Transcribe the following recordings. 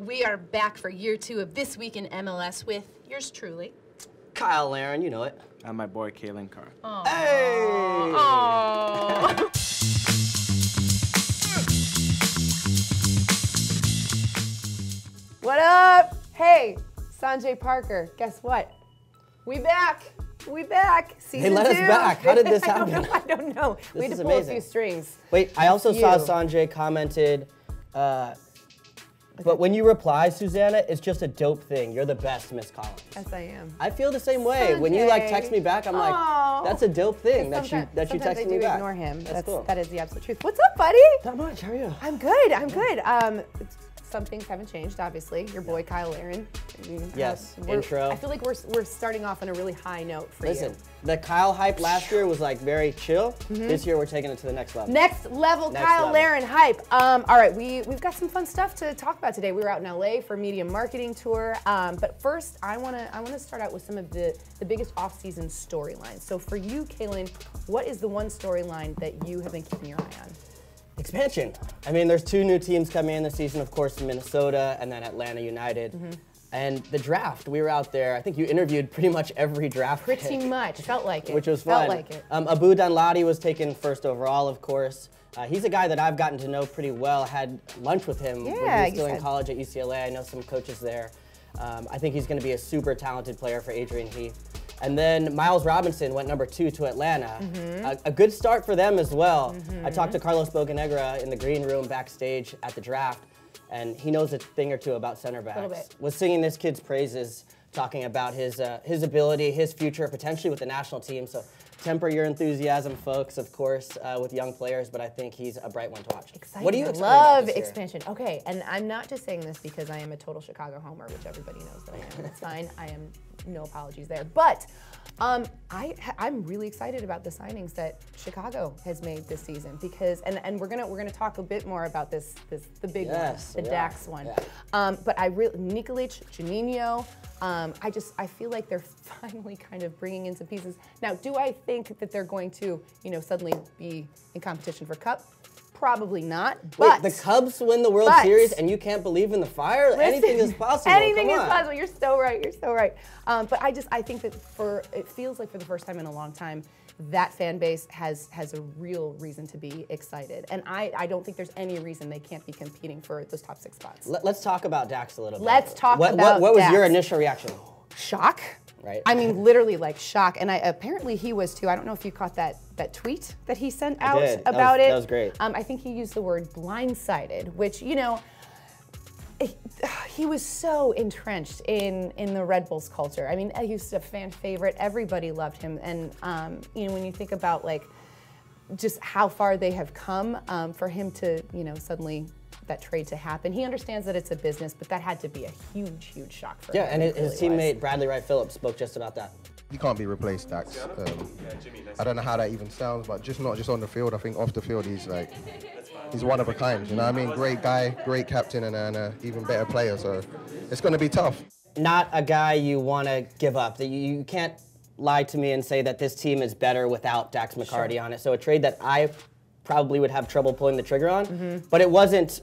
We are back for year two of This Week in MLS with yours truly. Cyle Larin, you know it. And my boy Calen Carr. Hey! Oh. What up? Hey, Sanjay Parker. Guess what? We back. We back. Season they let us two. back. How did this I don't happen? know. I don't know. we had is to pull a few strings. Wait, I also saw Sanjay commented, uh, but when you reply, Susannah, it's just a dope thing. You're the best, Miss Collins. Yes, I am. I feel the same way. When you like text me back, I'm like, that's a dope thing that you that you I me do back. ignore him. That's, That's, cool. That is the absolute truth. What's up, buddy? Not much. How are you? I'm good. I'm good. Um, some things haven't changed, obviously. Your boy Cyle Larin. Yes, We're- intro. I feel like we're, we're starting off on a really high note for Listen, you. the Cyle hype last year was like very chill. This year we're taking it to the next level. Next level, Next Cyle level. Larin hype. Um, all right, we we've got some fun stuff to talk about today. We were out in LA for a media marketing tour, um, but first, I wanna I wanna start out with some of the the biggest off-season storylines. So for you, Calen, what is the one storyline that you have been keeping your eye on? Expansion. I mean, there's two new teams coming in this season, of course, Minnesota and then Atlanta United. Mm-hmm. And the draft, we were out there. I think you interviewed pretty much every draft Pretty pick, much, felt like it. which was fun. felt like it. Um, Abu Danladi was taken first overall, of course. Uh, he's a guy that I've gotten to know pretty well. Had lunch with him when he was still in college at UCLA. I know some coaches there. Um, I think he's going to be a super talented player for Adrian Heath. And then Miles Robinson went number two to Atlanta. Mm-hmm. A, a good start for them as well. I talked to Carlos Bocanegra in the green room backstage at the draft, and he knows a thing or two about center backs. bit. Was singing this kid's praises, talking about his uh, his ability, his future potentially with the national team. So temper your enthusiasm, folks, of course, uh, with young players. But I think he's a bright one to watch. Exciting. What do you I excited about love expansion. Okay, and I'm not just saying this because I am a total Chicago homer, which everybody knows that I am. That's fine. I am no apologies there. But um, I I'm really excited about the signings that Chicago has made this season because and, and we're gonna we're gonna talk a bit more about this this the big Yes, one, the. Dax one. Yeah. Um, but I really Nikolic, Juninho. Um, I just I feel like they're finally kind of bringing in some pieces. Now, do I think that they're going to you know suddenly be in competition for cup? Probably not. But Wait, the Cubs win the World but- Series, and you can't believe in the fire? anything is possible. Anything Come is on. possible. You're so right. You're so right. Um, but I just I think that for it feels like for the first time in a long time, that fan base has has a real reason to be excited, and I I don't think there's any reason they can't be competing for those top six spots. Let, us talk about Dax a little bit. Let's talk what, about What, what was your initial reaction? Shock. Right. I mean, literally like shock. And I apparently he was too. I don't know if you caught that that tweet that he sent out did. That about was- it. that was great. Um, I think he used the word blindsided, which you know. it- He was so entrenched in in the Red Bulls culture. I mean, he was a fan favorite. Everybody loved him, and um, you know when you think about like just how far they have come um, for him to you know suddenly that trade to happen. He understands that it's a business, but that had to be a huge, huge shock for Yeah, him. Yeah, and It his, his really was. teammate Bradley Wright Phillips spoke just about that. He can't be replaced, Dax. Um, I don't know how that even sounds, but just not just on the field. I think off the field, he's like, he's one of a kind. You know what I mean? Great guy, great captain, and an uh, even better player. So it's going to be tough. Not a guy you want to give up. That you, you can't lie to me and say that this team is better without Dax McCarty on it. So a trade that I probably would have trouble pulling the trigger on. Mm-hmm. But it wasn't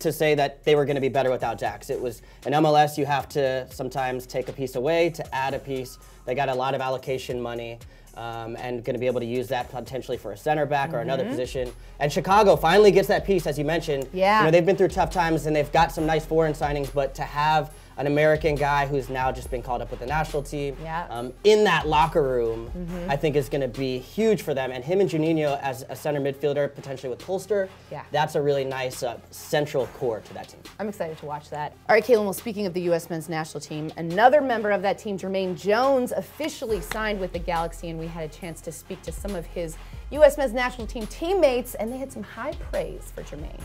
to say that they were going to be better without Dax. It was in MLS you have to sometimes take a piece away to add a piece. They got a lot of allocation money. Um, and going to be able to use that potentially for a center back or another position. And Chicago finally gets that piece, as you mentioned. Mm-hmm. Yeah. You know, they've been through tough times and they've got some nice foreign signings, but to have an American guy who's now just been called up with the national team Yeah. Um, in that locker room, I think is going to be huge for them. And him and Juninho as a center midfielder, potentially with Polster, Yeah. that's a really nice uh, central core to that team. I'm excited to watch that. All right, Calen, well, speaking of the U.S. men's national team, another member of that team, Jermaine Jones, officially signed with the Galaxy, and we had a chance to speak to some of his U.S. men's national team teammates, and they had some high praise for Jermaine.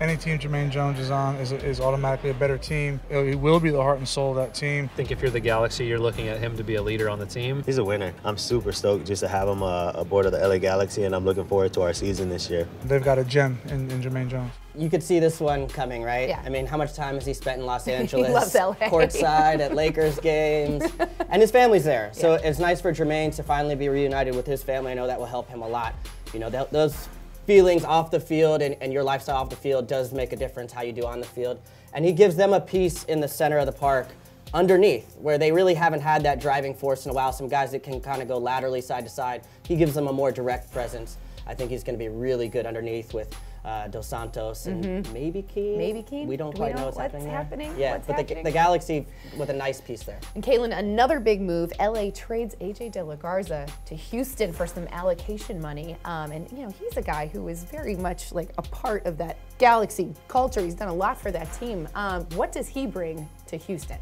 Any team Jermaine Jones is on is, is automatically a better team. He will be the heart and soul of that team. I think if you're the Galaxy, you're looking at him to be a leader on the team. He's a winner. I'm super stoked just to have him uh, aboard of the LA Galaxy, and I'm looking forward to our season this year. They've got a gem in, in Jermaine Jones. You could see this one coming, right? Yeah. I mean, how much time has he spent in Los Angeles? loves LA. Courtside at Lakers games. and his family's there. So it's nice for Jermaine to finally be reunited with his family. I know that will help him a lot. You know, th- those feelings off the field and, and your lifestyle off the field does make a difference how you do on the field. and he gives them a piece in the center of the park underneath where they really haven't had that driving force in a while. Some guys that can kind of go laterally side to side. He gives them a more direct presence. I think he's going to be really good underneath with uh, Dos Santos and maybe Keane. Maybe Keane? We don't Do we quite know know what's, what's happening. happening? Yeah, What's but the, the Galaxy with a nice piece there. And Calen, another big move. LA trades AJ De La Garza to Houston for some allocation money. Um, and, you know, he's a guy who is very much like a part of that Galaxy culture. He's done a lot for that team. Um, what does he bring to Houston?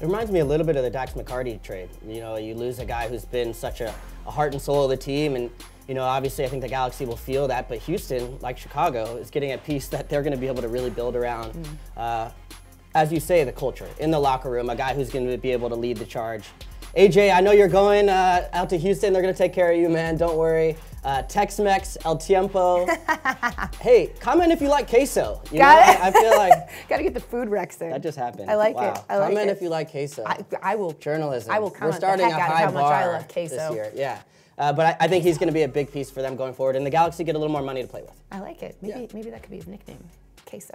It reminds me a little bit of the Dax McCarty trade. You know, you lose a guy who's been such a, a heart and soul of the team, and you know, obviously, I think the Galaxy will feel that. But Houston, like Chicago, is getting a piece that they're going to be able to really build around. Uh, as you say, the culture in the locker room, a guy who's going to be able to lead the charge. AJ, I know you're going uh, out to Houston. They're going to take care of you, man. Don't worry. Uh, Tex-Mex, El Tiempo. hey, comment if you like queso. You Got know, it. I, I feel like Got to get the food Rex in. that just happened. I like wow. it. I like comment it. if you like queso. I, I will. Journalism. I will comment. We're starting a high of how much bar I love queso. this year. Yeah. Uh, but I, I think he's going to be a big piece for them going forward, and the Galaxy get a little more money to play with. I like it. Maybe Yeah. maybe that could be his nickname, queso.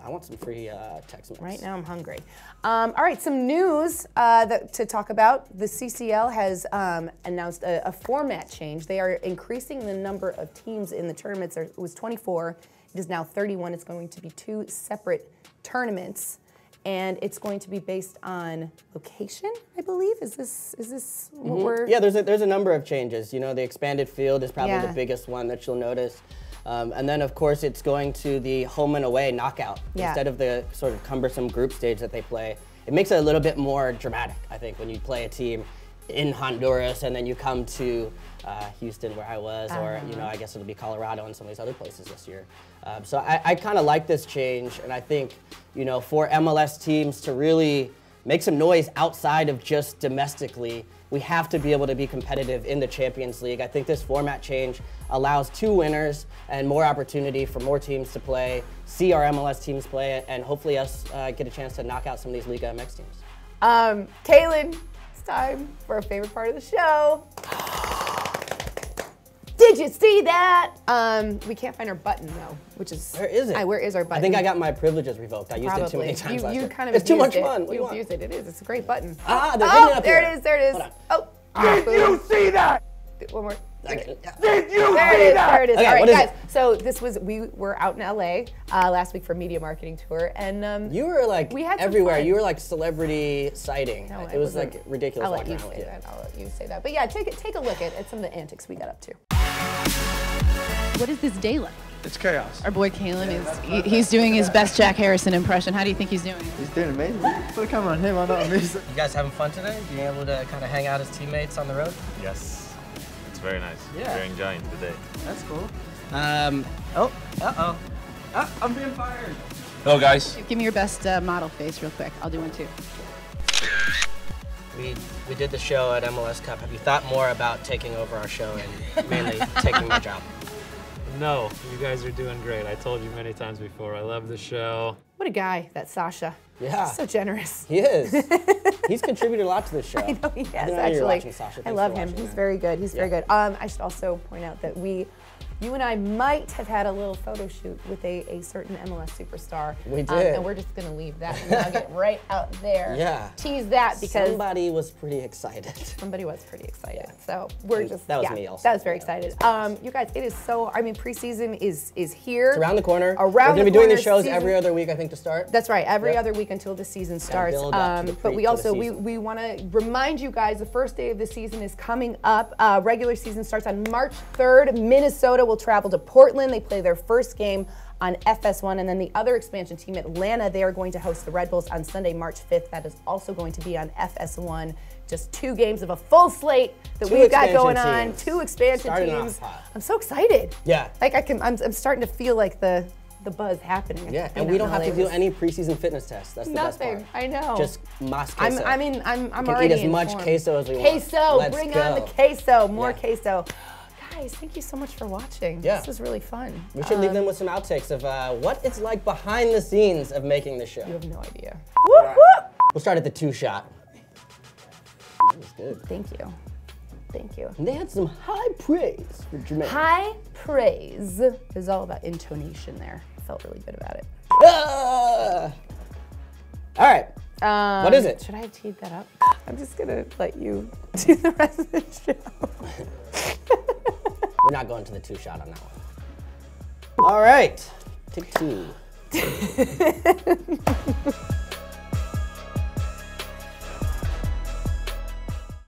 I want some free uh, Tex-Mex. Right now, I'm hungry. Um, all right, some news uh, that, to talk about. The CCL has um, announced a, a format change. They are increasing the number of teams in the tournaments. There- It was 24. It is now 31. It's going to be two separate tournaments, and it's going to be based on location. I believe. Is this is this what we're? Mm-hmm. Yeah, there's a, there's a number of changes. You know, the expanded field is probably Yeah. the biggest one that you'll notice. Um, and then, of course, it's going to the home and away knockout Yeah. instead of the sort of cumbersome group stage that they play. It makes it a little bit more dramatic, I think, when you play a team in Honduras and then you come to uh, Houston, where I was, or you know, I guess it'll be Colorado and some of these other places this year. Um, so I, I kind of like this change, and I think you know, for MLS teams to really make some noise outside of just domestically. We have to be able to be competitive in the Champions League. I think this format change allows two winners and more opportunity for more teams to play, see our MLS teams play, and hopefully us uh, get a chance to knock out some of these Liga MX teams. Um, Calen, time for a favorite part of the show. Did you see that? Um, we can't find our button though, which is Where is it? I, where is our button? I think I got my privileges revoked. I used Probably. it too many times You, you year. kind of it's too much it. fun. What do you you abused it. It is. It's a great button. Ah, oh, it up there here. it is. There it is. Hold on. Oh. Did you see that? One more. Okay. Did you There see it is. that? There it is. Okay, All right, what is guys. it? So this was we were out in LA uh, last week for media marketing tour, and um, You were like We had everywhere. You were like celebrity sighting. No, it I was wasn't. like ridiculous. I'll let walking you say that. I'll let you say that. But yeah, take. Take a look at, at some of the antics we got up to. What is this day like? It's chaos. Our boy Calen is he, he's doing his best Jack Harrison impression. How do you think he's doing? He's doing amazing. Put a camera on him, I'm not on. You guys having fun today? Being able to kind of hang out as teammates on the road? Yes, it's very nice. Yeah. We're enjoying today. That's cool. Um, oh, uh-oh. Ah, I'm being fired. Hello, guys. Give me your best uh, model face real quick. I'll do one too. We, we did the show at MLS Cup. Have you thought more about taking over our show and mainly taking my job? No, you guys are doing great. I told you many times before. I love the show. What a guy, that Sacha. Yeah. So generous. He is. He's contributed a lot to this show. I know he has I know you're actually. watching, Sacha. I love him. He's very good. He's very good. Um, I should also point out that we, you and I might have had a little photo shoot with a, a certain MLS superstar. We Um, did. and we're just gonna leave that nugget right out there. Yeah. Tease that because Somebody was pretty excited. somebody was pretty excited. So we're And just that was yeah, me also. That was very Yeah, excited. Um, you guys, it is so. I mean, preseason is is here. It's around the corner. Around We're gonna be doing these shows season- every other week, I think, to start. That's right. Every Yep. other week until the season starts. to Um, the but we also we, we want to remind you guys the first day of the season is coming up. Uh, regular season starts on March 3rd. Minnesota will travel to Portland. They play their first game on FS1, and then the other expansion team, Atlanta, they are going to host the Red Bulls on Sunday, March 5th. That is also going to be on FS1. Just two games of a full slate that Two we've got going on. teams. Two expansion Starting teams. I'm so excited. Yeah. Like I can, I'm, I'm starting to feel like the the buzz happening. Yeah, and we don't have to do any preseason fitness tests. That's the Nothing. best part. I know. Just mas I'm. I mean, I'm, I'm already eat as much queso as we want. Queso, bring go. on the queso, more Yeah. queso. Guys, thank you so much for watching. Yeah. This was really fun. We should leave Um, them with some outtakes of uh, what it's like behind the scenes of making the show. You have no idea. Whoop, whoop. We'll start at the two shot. That was good. Thank you. Thank you. And they had some high praise for Jermaine. High praise is all about intonation there. I felt really good about it. Ah! All right. Um, What is it? Should I have teed that up? I'm just gonna let you do the rest of the show. We're not going to the two shot on that one. All right. Take two.